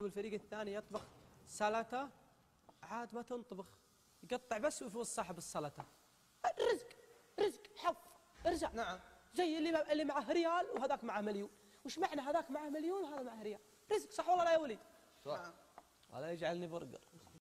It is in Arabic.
والفريق الثاني يطبخ سلطة عاد ما تنطبخ. يقطع بس ويفوز صاحب السلطة. رزق رزق حظ ارجع نعم. زي اللي اللي معه ريال وهذاك معه مليون. وش معنى هذاك معه مليون وهذا معه ريال؟ رزق صح والله لا يا وليد؟ صح. هذا يجعلني برجر